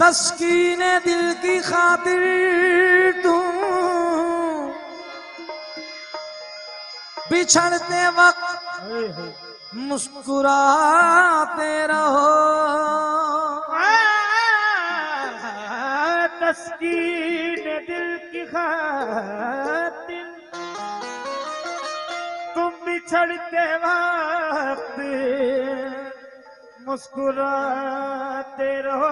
تسکین دل کی خاطر تم بچھڑتے وقت مسکراتے رہو۔ تسکین دل کی خاطر تم بچھڑتے وقت مسکراتے رہو۔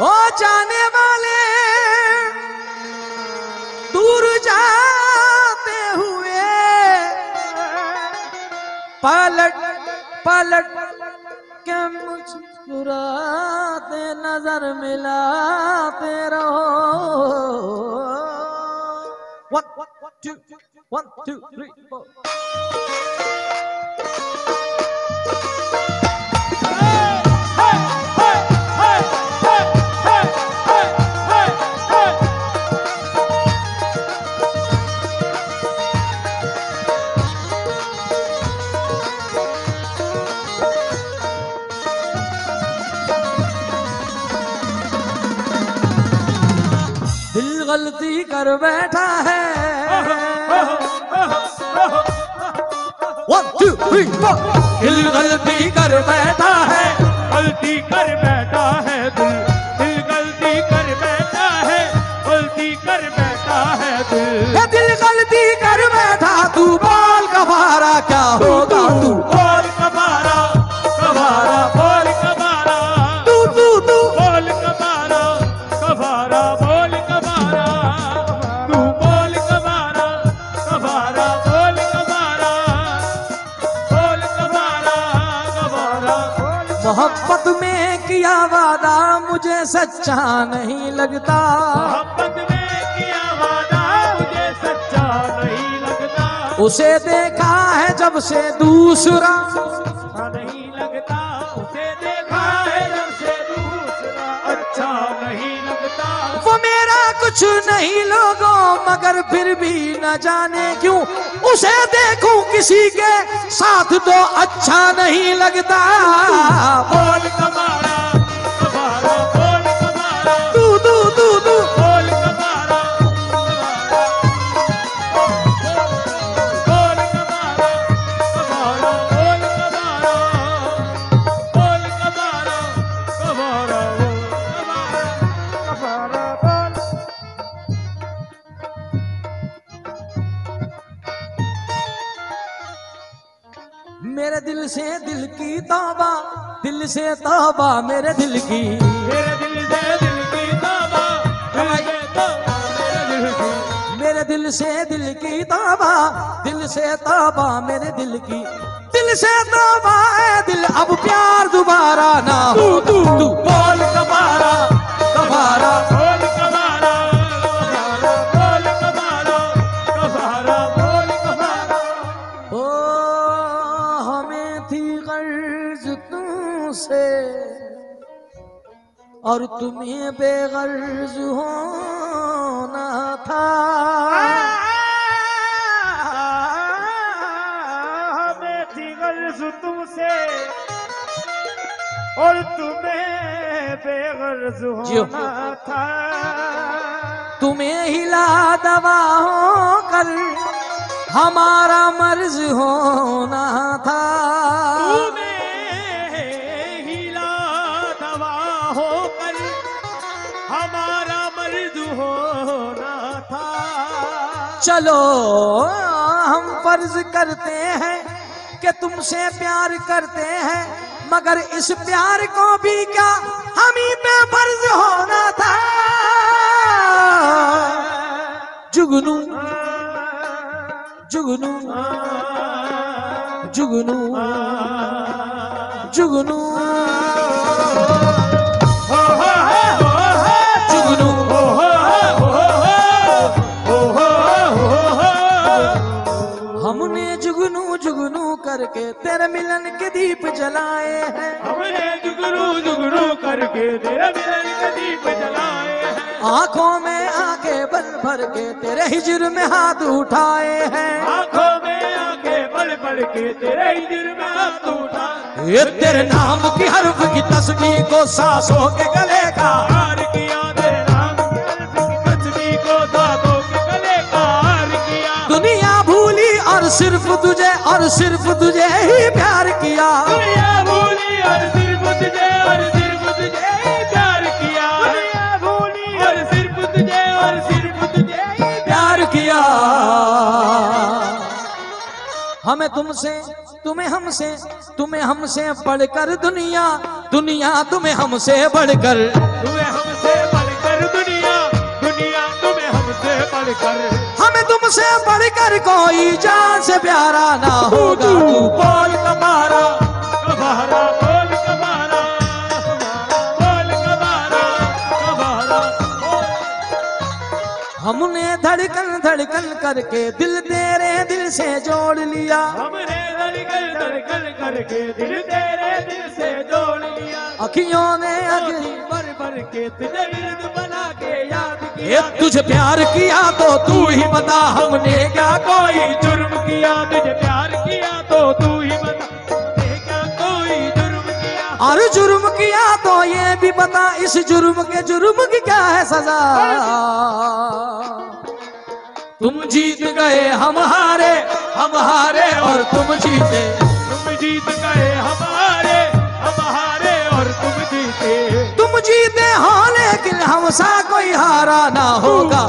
ہو جانے والے دور جاتے ہوئے۔ پلٹ پلٹ کے مسکراتے نظر ملاتے رہو۔ One, two, one, two, three, four. غلطی کر بیٹھا ہے۔ ون ٹو تھری فور دل غلطی کر بیٹھا ہے۔ محبت میں کیا وعدہ مجھے سچا نہیں لگتا؟ محبت میں کیا وعدہ مجھے سچا نہیں لگتا؟ اسے دیکھا ہے جب سے دوسرا کچھ نہیں لوگوں، مگر پھر بھی نہ جانے کیوں؟ اسے دیکھوں کسی کے ساتھ تو اچھا نہیں لگتا۔ دل سے دل کی توبہ دل سے توبہ میرے دل کی۔ میرے دل سے دل کی توبہ دل سے توبہ میرے دل کی۔ میرے دل سے دل کی توبہ دل سے توبہ میرے دل کی۔ دل سے توبہ ہے دل اب پیار دوبارہ نہ ہو۔ تو تو بول کبارا کبارا۔ اور تمہیں بے غرض ہونا تھا۔ ہمیں تھی غرض تم سے اور تمہیں بے غرض۔ ہونا تھا۔ تمہیں ہلا دوا ہو کر ہمارا مرض ہونا تھا۔ ہمارا مرد ہونا تھا۔ چلو، ہم فرض کرتے ہیں کہ تم سے پیار کرتے ہیں، مگر اس پیار کو بھی کیا ہم ہی پہ فرض ہونا تھا۔ جگنو جگنو جگنو جگنو۔ کے تیرے ملن کے دیپ جلائے ہیں۔ ہم نے جگرو جگرو کر کے تیرے ملن کے دیپ جلائے ہیں۔ آنکھوں میں آنکھیں بل بھر کے تیرے ہجر میں ہاتھ اٹھائے ہیں۔ آنکھوں میں آنکھیں بل بھر کے تیرے ہجر میں ہاتھ اٹھائے ہیں۔ یہ تیرے نام کی حرف کی تصویر کو ساسوں کے گلے کا صرف تجھے اور صرف تجھے ہی پیار کیا۔ دنیا بھولی اور صرف تجھے اور صرف تجھے ہی پیار کیا۔ دنیا بھولی اور صرف تجھے اور صرف تجھے ہی پیار کیا۔ ہمیں تم سے تمہیں ہم سے تمہیں ہم سے بڑھ کر دنیا دنیا تمہیں ہم سے بڑھ کر۔ تمہیں ہم بڑھ کر کوئی جان سے پیارا نہ ہوگا۔ تو بول کمارا۔ کمارا بول کمارا کمارا ہم نے دھڑکن دھڑکن کر کے دل تیرے دل سے جوڑ لیا۔ ہم نے دھڑکن دھڑکن کر کے دل تیرے دل سے اکھیوں نے بھر بھر کے تجھے گرد بنا کے یاد کیا۔ تجھے پیار کیا تو تو ہی بتا ہم نے کیا۔ کوئی جرم کیا تجھے پیار کیا تو تو ہی بتا۔ اور جرم کیا تو یہ بھی بتا۔ اس جرم کے جرم کی کیا ہے سزا؟ تم جیت گئے ہم ہارے ہم ہارے اور تم جیتے۔ تم جیت گئے ہم سا کوئی ہارا نہ ہوگا۔